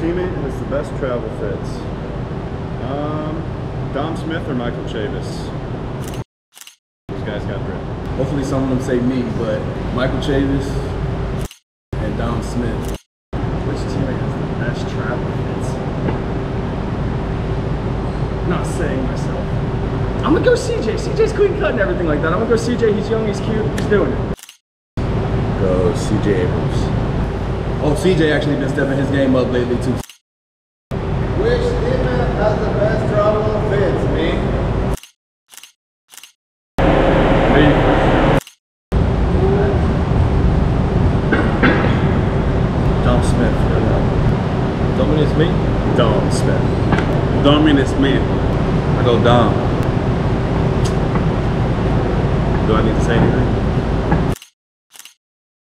teammate who has the best travel fits? Um, Dom Smith or Michael Chavis? Those guys got drip. Hopefully some of them say me, but Michael Chavis and Dom Smith. Which teammate has the best travel fits? Not saying myself. I'm gonna go CJ. CJ's clean cut and everything like that. I'm gonna go CJ. He's young, he's cute, he's doing it. Go CJ Abrams. Oh, CJ actually been stepping his game up lately too. Which teammate has the best travel fits, me? Dom Smith. Dominus me? Dom Smith. Dominic Smith. I go Dom. Do I need to say anything?